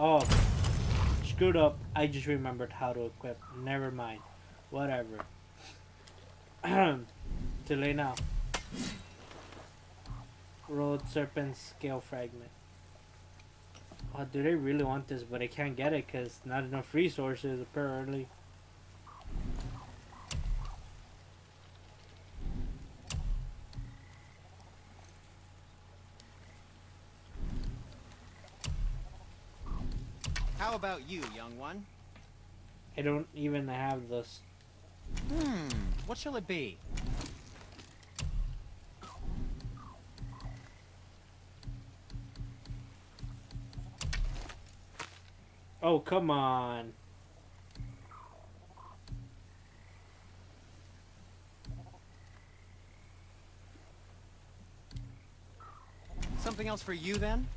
Oh, screwed up. I just remembered how to equip. Never mind. Whatever. Late now. World Serpent Scale Fragment. Oh, do they really want this? But I can't get it because not enough resources apparently. How about you, young one? I don't even have this. Hmm, what shall it be? Oh, come on. Something else for you, then?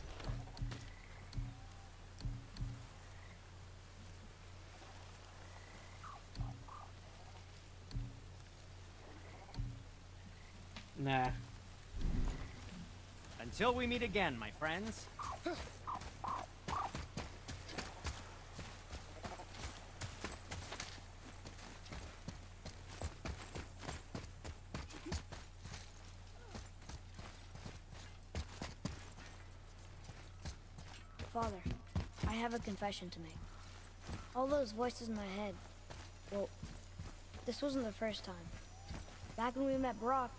Until we meet again, my friends. Father, I have a confession to make. All those voices in my head, well, this wasn't the first time. Back when we met Brok,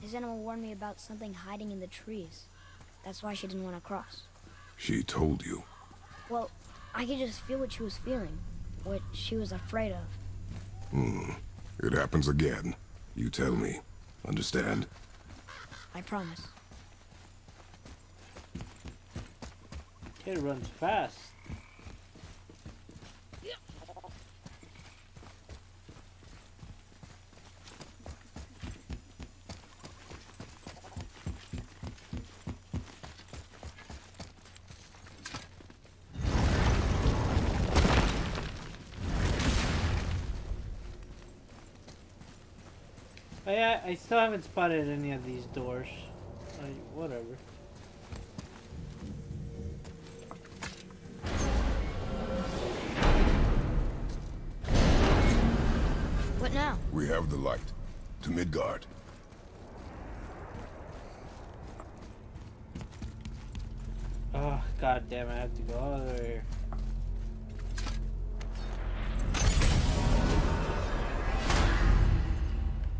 his animal warned me about something hiding in the trees. That's why she didn't want to cross. She told you. Well, I could just feel what she was feeling, what she was afraid of. Hmm. It happens again. You tell me. Understand? I promise. Kid runs fast. Oh yeah, I still haven't spotted any of these doors. Like, whatever. What now? We have the light. To Midgard. Ah, oh, god damn, I have to go all the way here.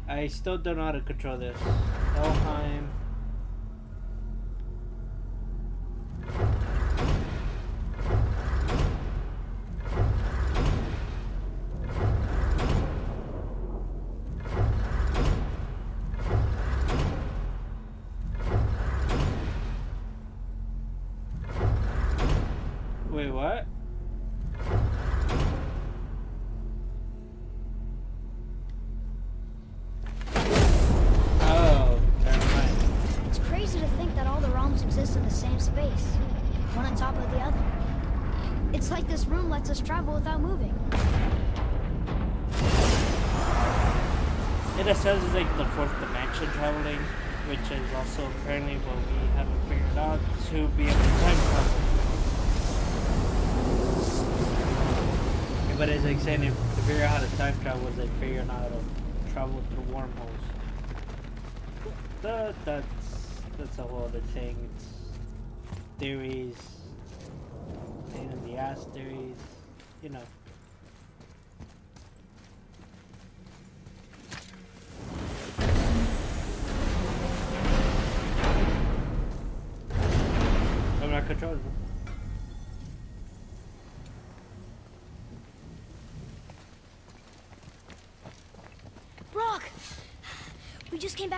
I still don't know how to control this. Helheim. But it's like saying if to figure out how to time travel is like figuring out how to travel through wormholes. That, that's that's a whole other thing. It's theories, pain in the ass theories, you know. I'm not them. Brok! We just came back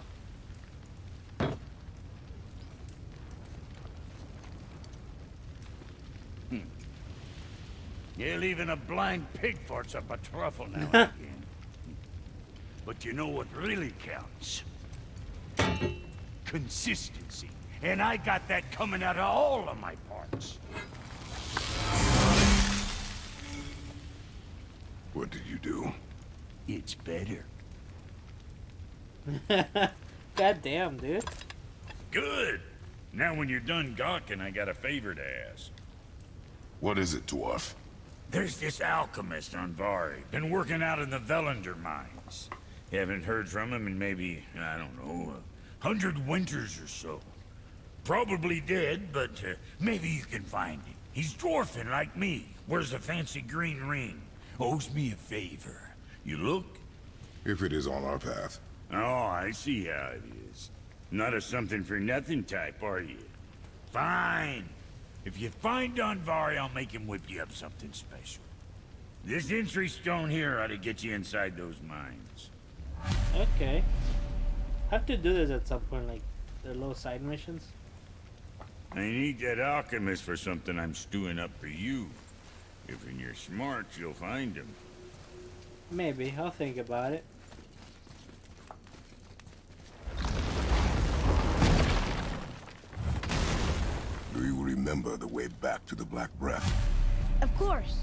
Yeah, even a blind pig farts up a truffle now and again. But you know what really counts? Consistency. And I got that coming out of all of my parts. What did you do? It's better. God damn, dude. Good. Now when you're done gawking, I got a favor to ask. What is it, dwarf? There's this alchemist Andvari. Been working out in the Volunder mines. Haven't heard from him in maybe, I don't know, a hundred winters or so. Probably dead, but uh, maybe you can find him. He's dwarfing like me. Wears a fancy green ring. Owes me a favor. You look? If it is on our path. Oh, I see how it is. Not a something-for-nothing type, are you? Fine. If you find Andvari, I'll make him whip you up something special. This entry stone here ought to get you inside those mines. Okay. Have to do this at some point, like the little side missions. I need that alchemist for something I'm stewing up for you. If you're smart, you'll find him. Maybe. I'll think about it. Remember the way back to the Black Breath? Of course.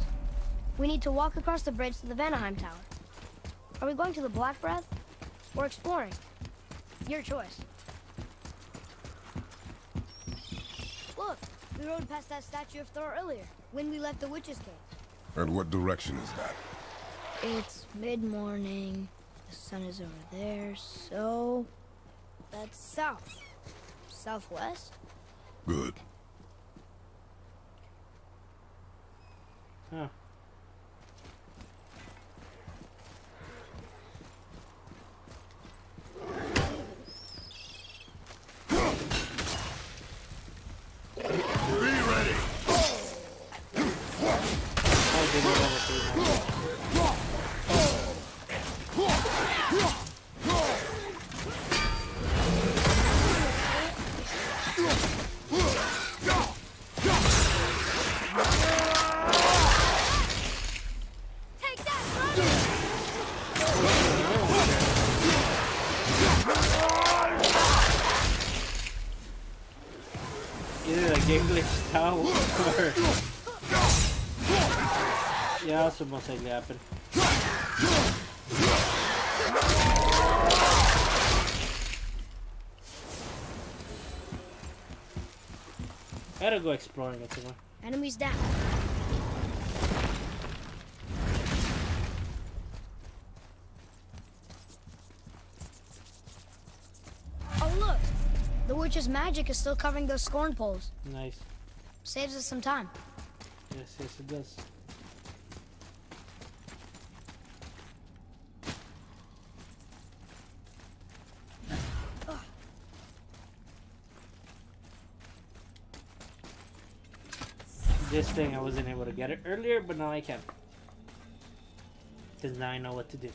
We need to walk across the bridge to the Vanaheim Tower. Are we going to the Black Breath? Or exploring? Your choice. Look, we rode past that statue of Thor earlier, when we left the Witch's Cave. And what direction is that? It's mid-morning. The sun is over there, so... That's south. Southwest? Good. Like English or... Yeah, that's what most likely happened. I gotta go exploring it somewhere. Enemies down. Oh look! Magic is still covering those scorn poles. Nice. Saves us some time. Yes, yes, it does. This thing, I wasn't able to get it earlier, but now I can. Because now I know what to do.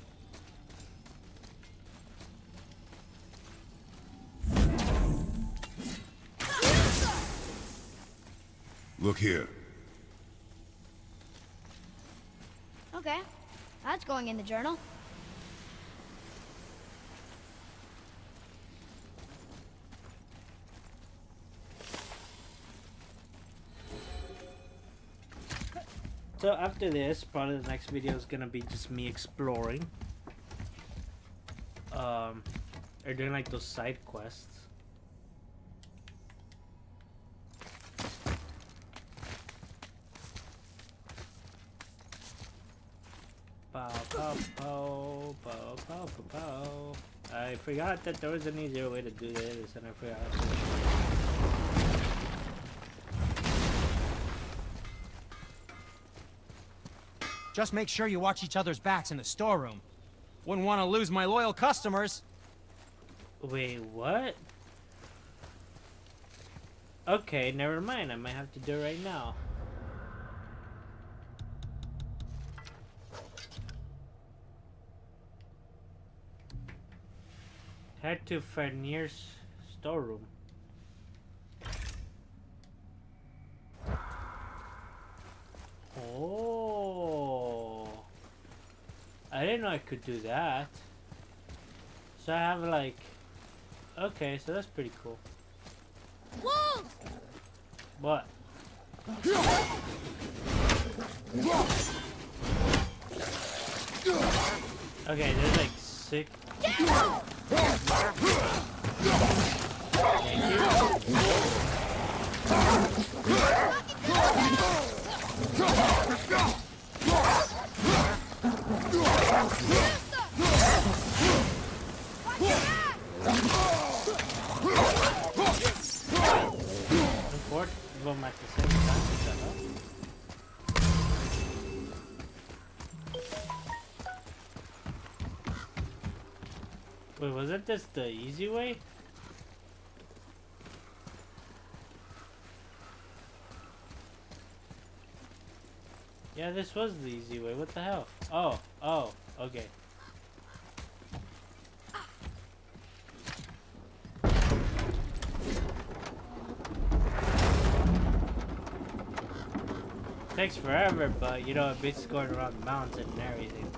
Look here. Okay. That's going in the journal. So after this, probably the next video is gonna be just me exploring. Um, or doing like those side quests. Forgot that there was an easier way to do this, and I forgot. Just make sure you watch each other's backs in the storeroom. Wouldn't want to lose my loyal customers. Wait, what? Okay, never mind. I might have to do it right now. Head to Fafnir's storeroom. Oh. I didn't know I could do that. So I have like, okay, so that's pretty cool. Wolves! What? Okay, there's like six. Thank you. Wasn't this the easy way? Yeah, this was the easy way. What the hell? Oh, oh, okay. Takes forever, but you know, it beats going around the mountain and everything.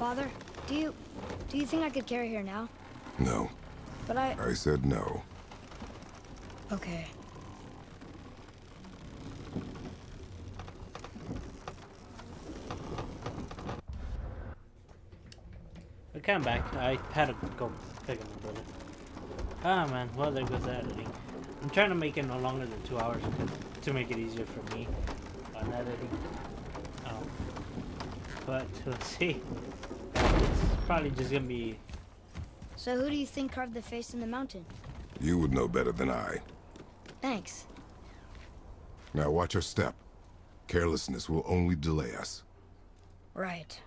Father, do you do you think I could carry her now? No. But I I said no. okay. I came back. I had to go pick up my brother. Ah man, well there goes the editing. I'm trying to make it no longer than two hours to make it easier for me on editing. Um, but we'll see. It's probably just gonna be. So who do you think carved the face in the mountain? You would know better than I. Thanks. Now watch your step. Carelessness will only delay us. Right.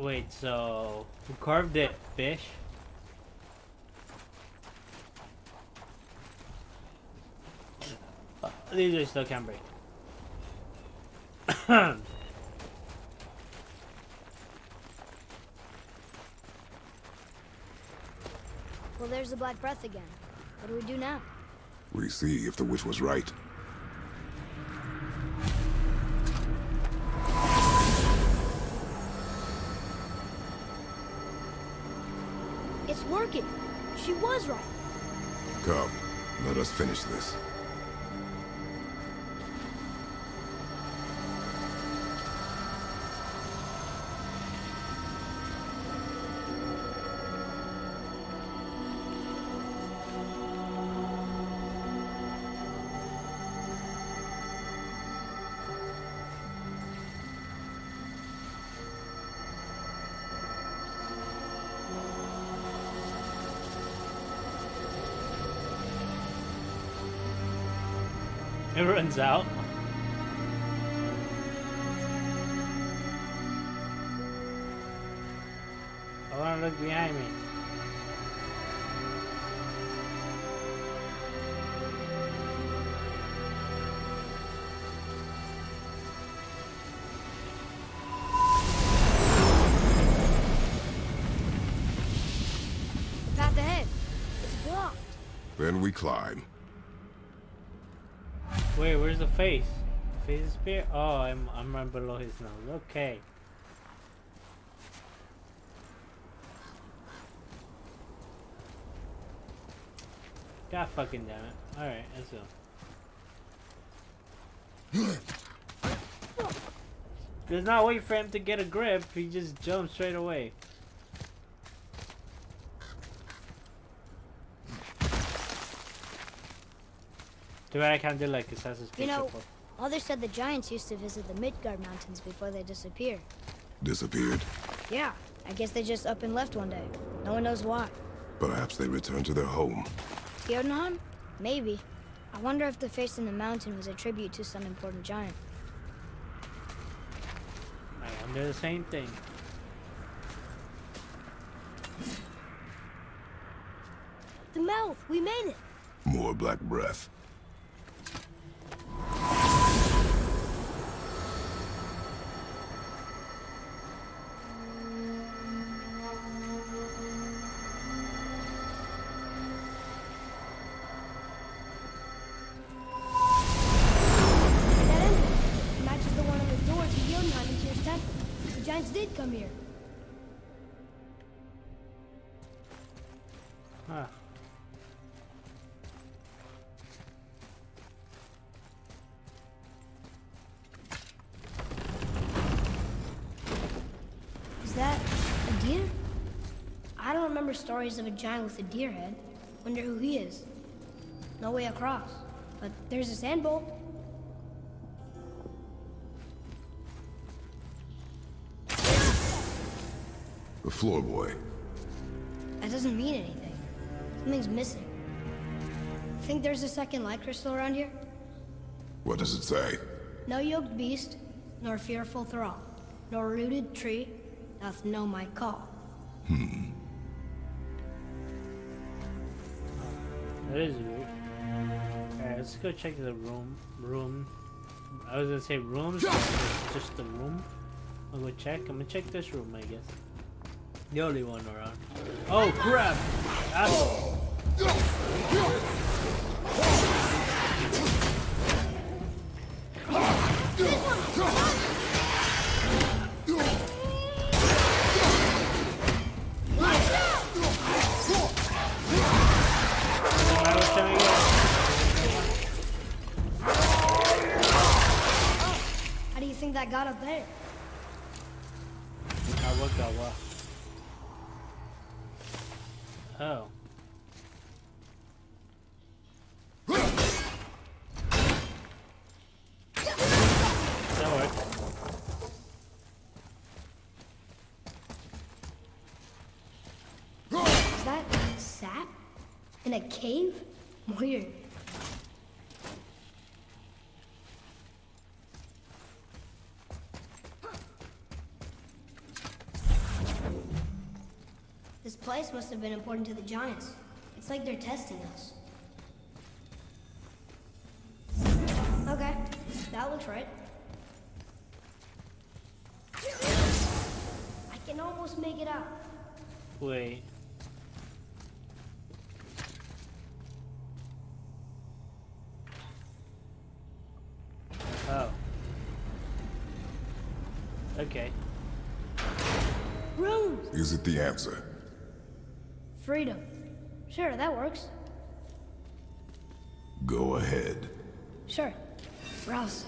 Wait, so who carved it? Fish? Uh, These are still can break. Well, there's the Black Breath again. What do we do now? We see if the witch was right. It's working. She was right. Come, let us finish this. It runs out. I wanna look behind me. Path ahead. It's blocked. Then we climb. Wait, where's the face? Face is spear? Oh, I'm I'm right below his nose. Okay. God fucking damn it. Alright, let's go. Does not wait for him to get a grip, he just jumps straight away. Too bad I can't do like Assassin's Creed. You know, support. Mother said the giants used to visit the Midgard Mountains before they disappeared. Disappeared. Yeah, I guess they just up and left one day. No one knows why. Perhaps they returned to their home. Jotunheim? Maybe. I wonder if the face in the mountain was a tribute to some important giant. I wonder the same thing. The mouth! We made it! More black breath. Huh. Is that a deer? I don't remember stories of a giant with a deer head. Wonder who he is. No way across. But there's a sand bowl. The floor boy. That doesn't mean anything. Something's missing. Think there's a second light crystal around here? What does it say? No yoked beast, nor fearful thrall, nor rooted tree doth know my call. Hmm. That is weird. Alright, let's go check the room. Room. I was gonna say rooms, but just the room. I'll go check. I'm gonna check this room, I guess. The only one around. Oh crap! Apple. I was trying to get- How do you think that got up there? Ah, what got what? Oh. Is that sap? In a cave? Weird. Place must have been important to the Giants. It's like they're testing us. Okay, that looks right. I can almost make it out. Wait. Oh. Okay. Rose! Is it the answer? Freedom. Sure, that works. Go ahead. Sure. Rouse.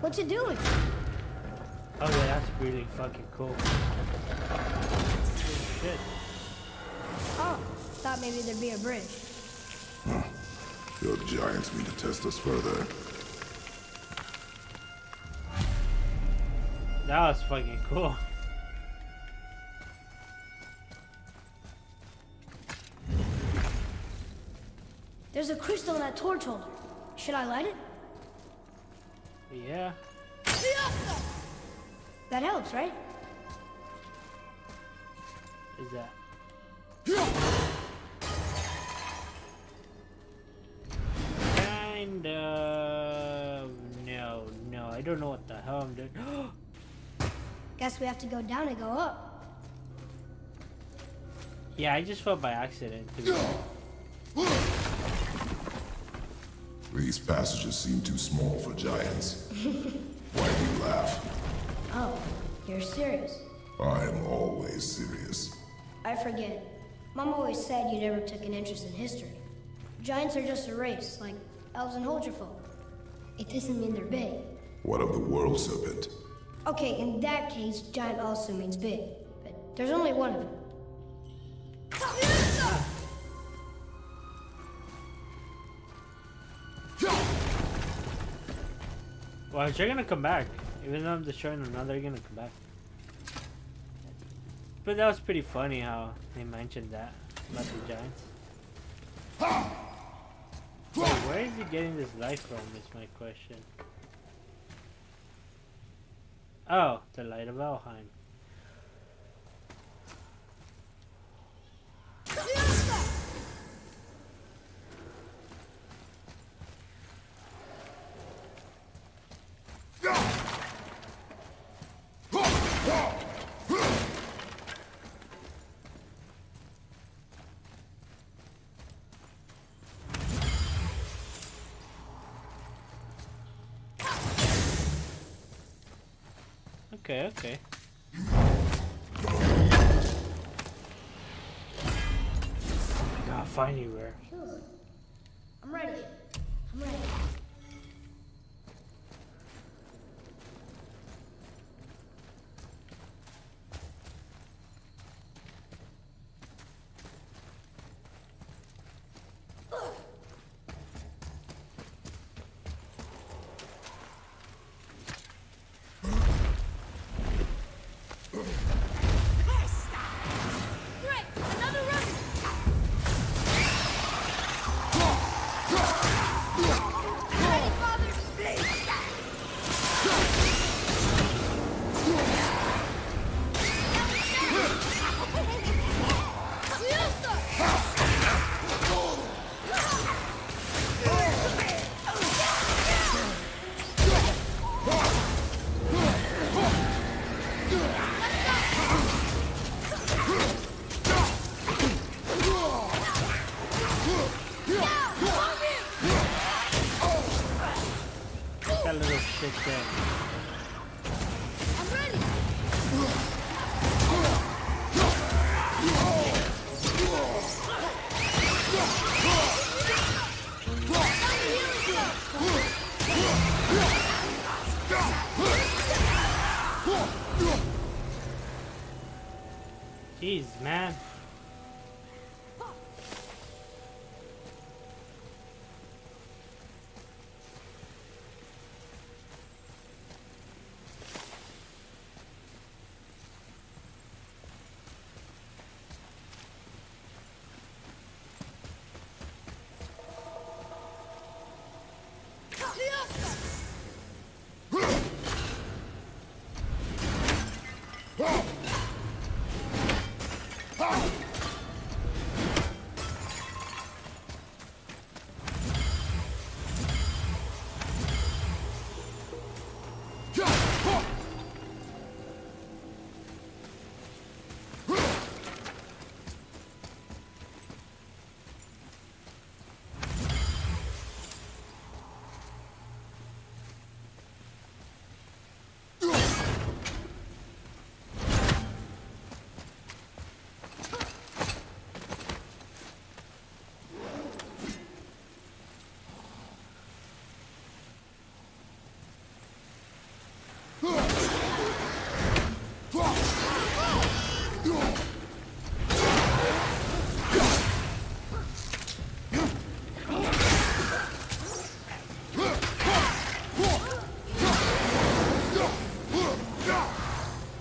What you doing? Oh yeah, that's really fucking cool. Shit. Oh, thought maybe there'd be a bridge. Your giants mean to test us further. That was fucking cool. There's a crystal in that torch holder. Should I light it? Yeah. That helps, right? Is that? Kind of. No, no. I don't know what the hell I'm doing. Oh, Guess we have to go down and go up. yeah, I just fell by accident. To be honest. These passages seem too small for giants. Why do you laugh? Oh, you're serious. I am always serious. I forget. Mom always said you never took an interest in history. Giants are just a race, like elves and Holgerfolk. It doesn't mean they're big. What of the world serpent? Okay, in that case, giant also means big. But there's only one of them. Well, they're gonna come back. Even though I'm destroying them now, they're gonna come back. But that was pretty funny how they mentioned that about the giants. Wait, where is he getting this life from? Is my question. Oh, the light of Valheim. Okay, okay. I gotta find you where.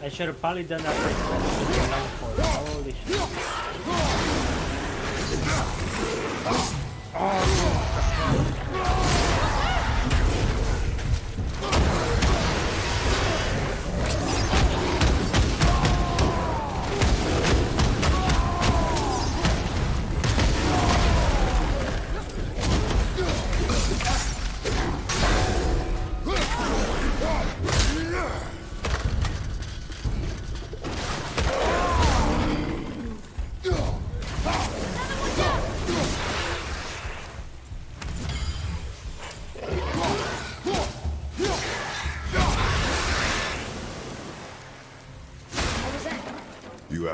I should have probably done that first.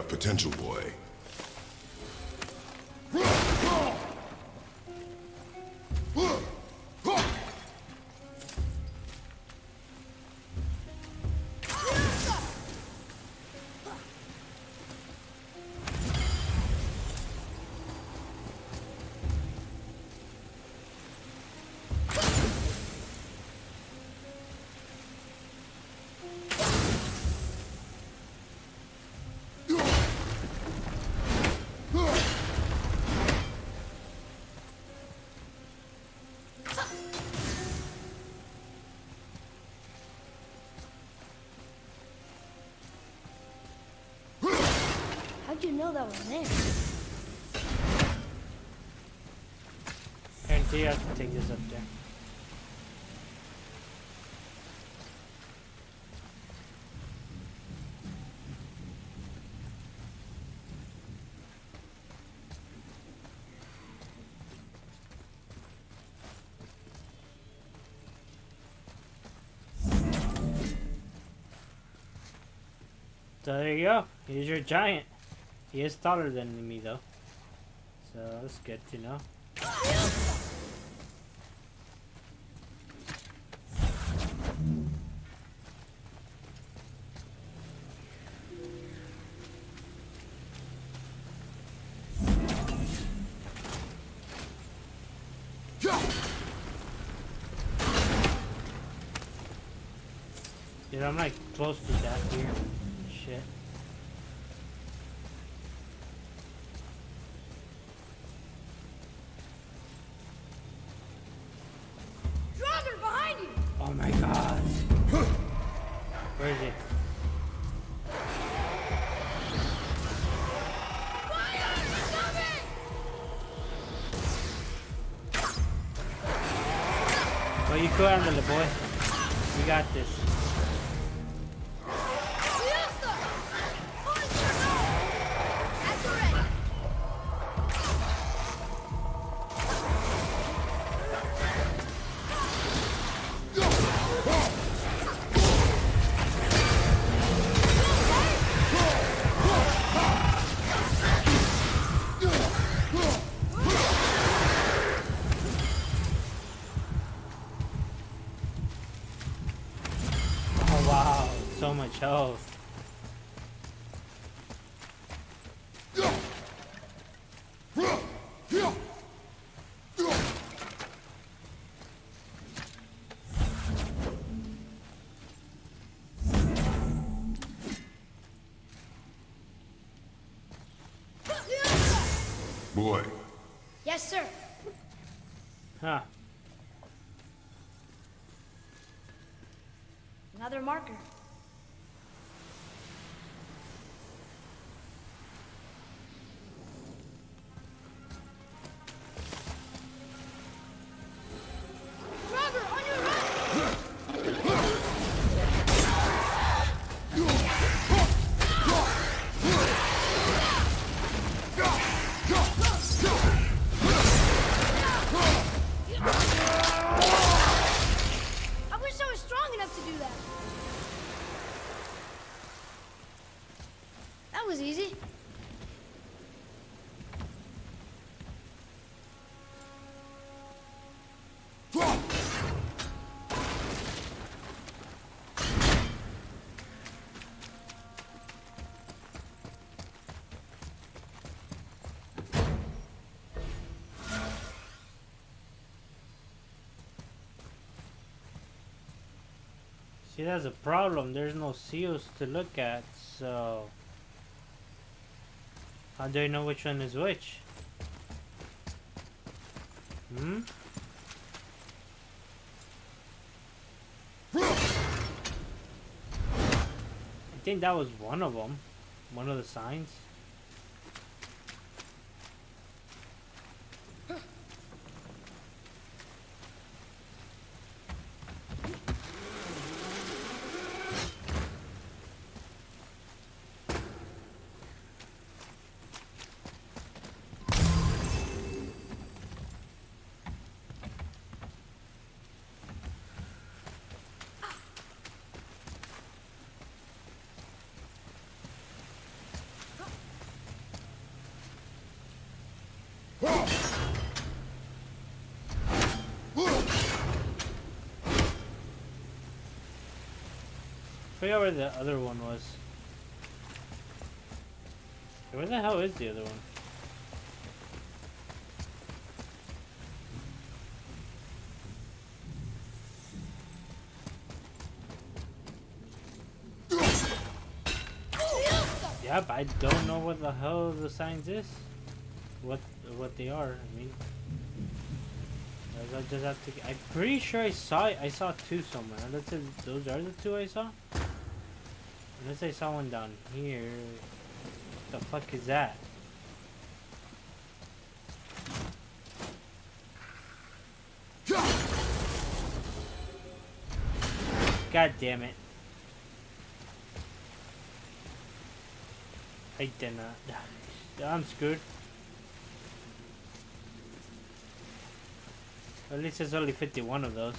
potential boy. How'd you know that was there? And you have to take this up there. So there you go. he's your giant. He is taller than me though. So that's good to know. Dude, I'm like close to death here. Shit. Another marker. See, that's a problem. There's no seals to look at, so... How do I know which one is which? Hmm? I think that was one of them. One of the signs. Forgot where the other one was. Where the hell is the other one? Yep, I don't know what the hell the signs is. What what they are. I mean, I just have to. I'm pretty sure I saw I saw two somewhere. Let's say those are the two I saw. Unless I saw one down here. What the fuck is that? God damn it. I did not. I'm screwed. At least there's only 51 of those.